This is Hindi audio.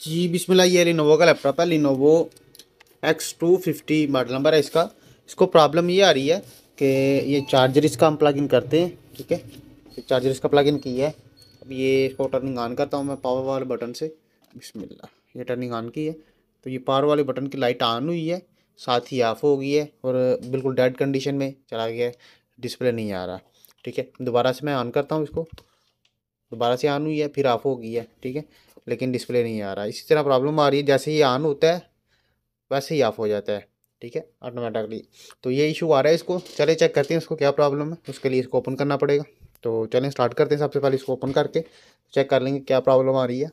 जी, बिस्मिल्लाह, ये लिनोवो का लैपटॉप है Lenovo X two fifty model number है इसका। इसको प्रॉब्लम ये आ रही है कि ये चार्जर इसका हम प्लग इन करते हैं, ठीक है? चार्जर इसका प्लग इन किया है। अब ये इसको टर्निंग ऑन करता हूँ मैं पावर वाले बटन से। बिस्मिल्लाह, ये टर्निंग ऑन की है। तो ये पावर वाले बटन की लाइट ऑन हुई है, साथ ही ऑफ़ हो गई है और बिल्कुल डेड कंडीशन में चला गया है डिस्प्ले नहीं आ रहा, ठीक है? दोबारा से मैं ऑन करता हूँ इसको। दोबारा से ऑन हुई है, फिर ऑफ़ हो गई है, ठीक है? लेकिन डिस्प्ले नहीं आ रहा। इसी तरह प्रॉब्लम आ रही है, जैसे ही ऑन होता है, वैसे ही ऑफ़ हो जाता है, ठीक है? ऑटोमेटिकली तो ये इशू आ रहा है इसको। चले चेक करते हैं इसको क्या प्रॉब्लम है। उसके लिए इसको ओपन करना पड़ेगा। तो चलें स्टार्ट करते हैं सबसे पहले इसको ओपन करके। चेक कर लेंगे क्या प्रॉब्लम आ रही है।